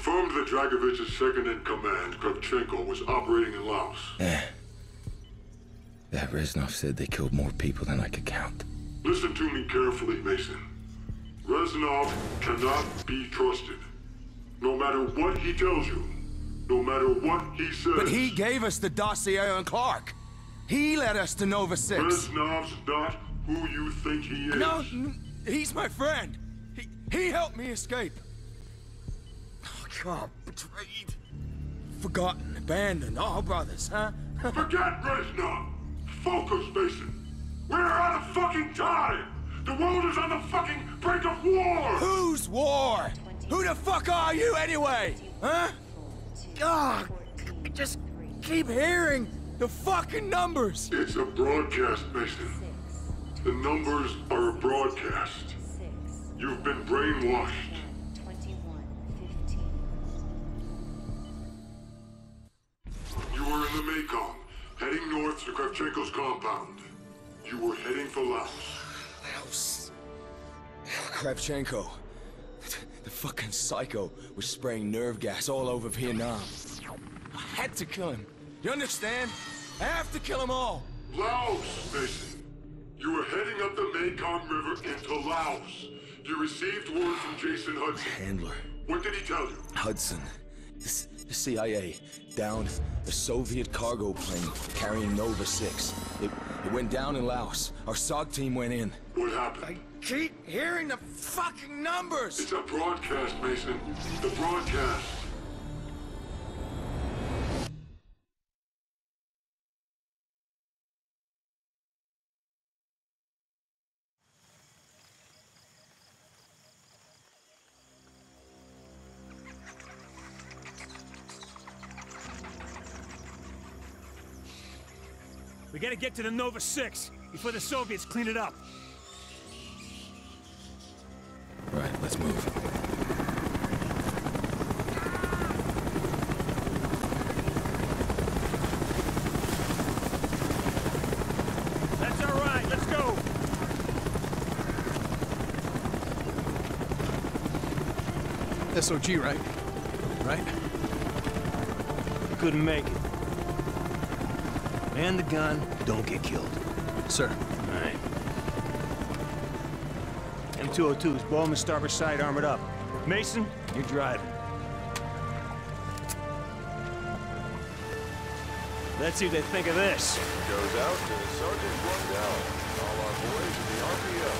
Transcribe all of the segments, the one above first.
confirmed that Dragovich's second-in-command, Kravchenko, was operating in Laos. Yeah. That Reznov said they killed more people than I could count. Listen to me carefully, Mason. Reznov cannot be trusted. No matter what he tells you, no matter what he says. But he gave us the dossier on Clark. He led us to Nova 6. Reznov's not who you think he is. No, he's my friend. He, he helped me escape. Oh, God, betrayed. Forgotten, abandoned, all brothers, huh? Forget Reznov! Focus, Mason! We're out of fucking time! The world is on the fucking brink of war! Whose war? Who the fuck are you anyway? Huh? God, I just keep hearing the fucking numbers. It's a broadcast, Mason. The numbers are a broadcast. You've been brainwashed. To Kravchenko's compound. You were heading for Laos. Laos. Kravchenko. The fucking psycho was spraying nerve gas all over Vietnam. I had to kill him. You understand? I have to kill them all. Laos, Mason. You were heading up the Mekong River into Laos. You received word from Jason Hudson. Handler. What did he tell you? Hudson. The, the CIA down a Soviet cargo plane carrying Nova 6. It, it went down in Laos. Our SOG team went in. What happened? I keep hearing the fucking numbers! It's a broadcast, Mason. The broadcast. We gotta get to the Nova 6 before the Soviets clean it up. Right, let's move. That's all right, let's go! SOG, right? Right? Couldn't make it. And the gun, don't get killed. Sir. All right. M202's Bowman starboard side armored up. Mason, you're driving. Let's see what they think of this. Goes out to Sergeant Blundell. All our boys in the RPO.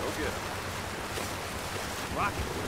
Go get 'em. Rocket.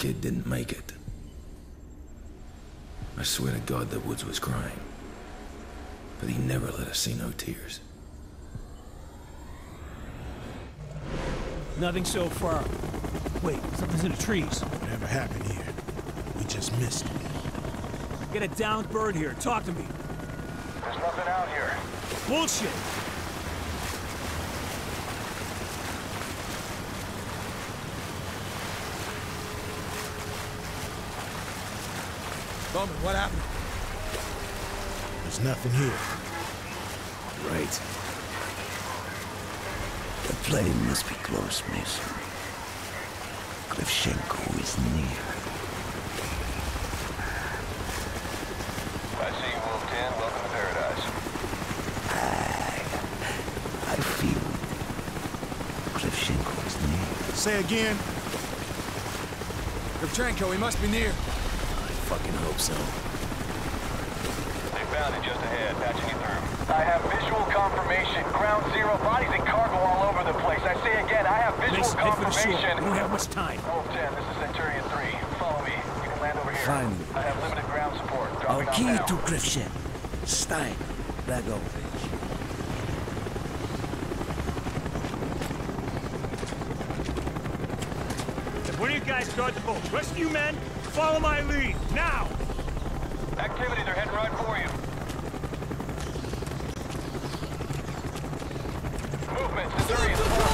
kid didn't make it. I swear to God that Woods was crying. But he never let us see no tears. Nothing so far. Wait, something's in the trees. Whatever happened here, we just missed it. Get a downed bird here. Talk to me. There's nothing out here. Bullshit. Bowman, what happened? There's nothing here. Right. The plane must be close, Mason. Kravchenko is near. I see you, Wolf 10. Welcome to paradise. I feel Kravchenko is near. Say again. Kravchenko, he must be near. I fucking hope so. They found it just ahead, patching you through. I have visual confirmation. Ground zero bodies and cargo all over the place. I say again, I have visual Mason, head for confirmation. We don't have much time. Wolf 10, this is Centurion 3. Follow me. You can land over here. Fine. I have limited ground support. Our Dropping off key now. to Klivchen. Stein. Rago. One of you guys guard the boat. Rest of you men, follow my lead. Now! Activity, they're heading right for you. Movement, Centurion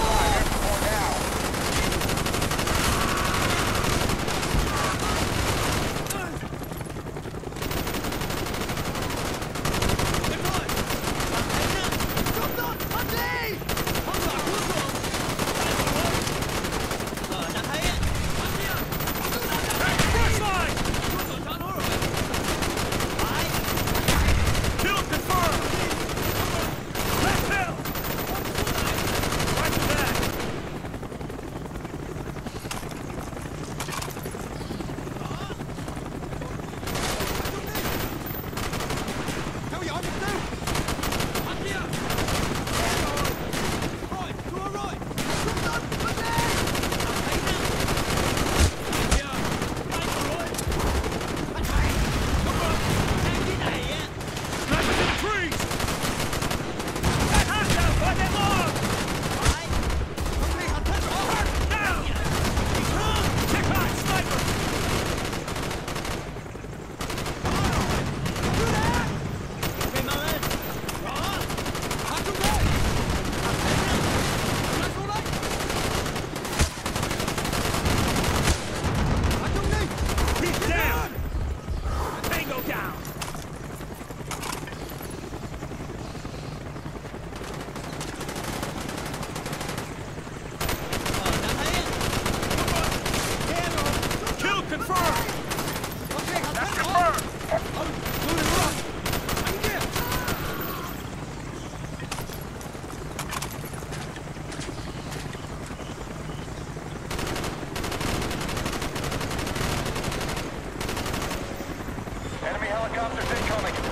helicopters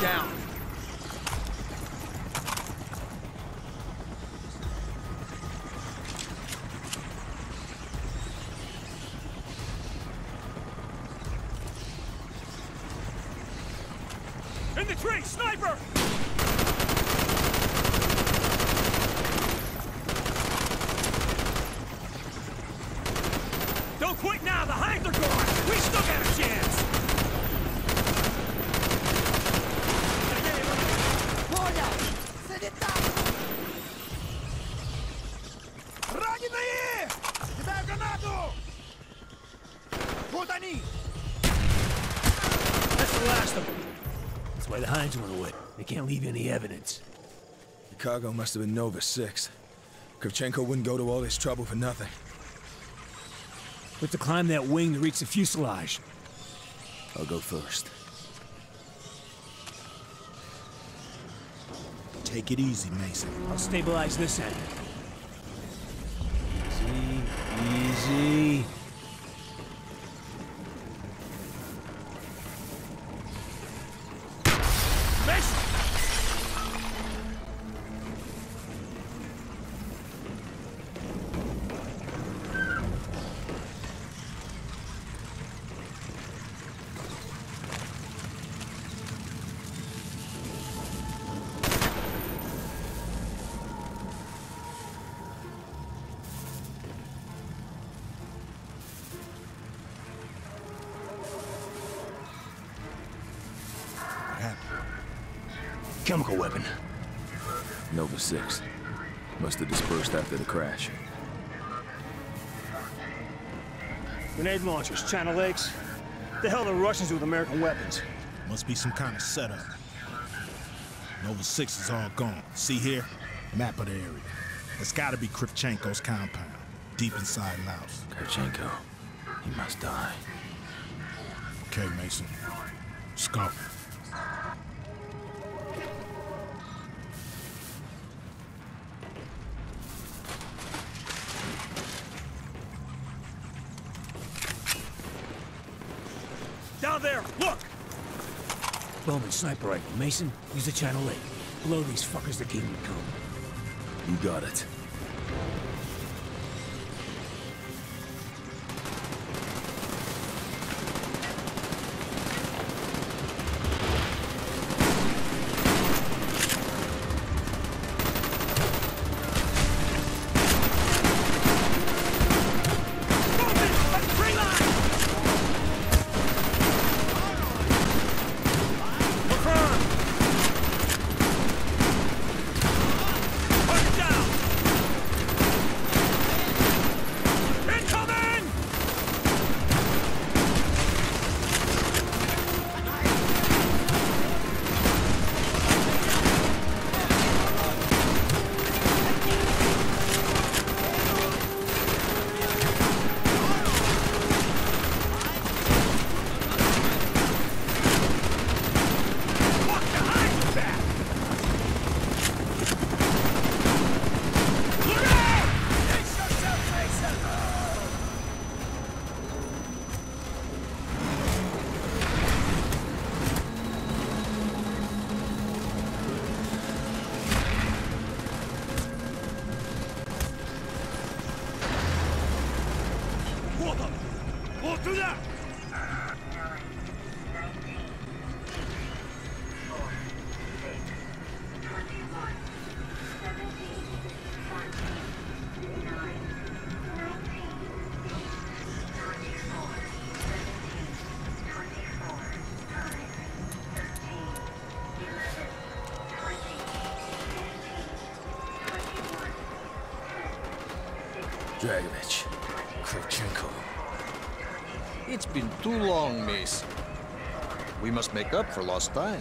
down. In the tree! Sniper! Why the Hinds went away. They can't leave any evidence. The cargo must have been Nova 6. Kravchenko wouldn't go to all this trouble for nothing. We have to climb that wing to reach the fuselage. I'll go first. Take it easy, Mason. I'll stabilize this end. Easy, easy. Chemical weapon. Nova 6. Must have dispersed after the crash. Grenade launchers, China Lakes. The hell the Russians do with American weapons? Must be some kind of setup. Nova 6 is all gone. See here? Map of the area. It's gotta be Kravchenko's compound. Deep inside Laos. Kravchenko. He must die. Okay, Mason. Let's go. Bowman sniper rifle. Mason, use the China Lake. Blow these fuckers to Kingdom Come. You got it. Dragovich. Kravchenko. It's been too long, Mace. We must make up for lost time.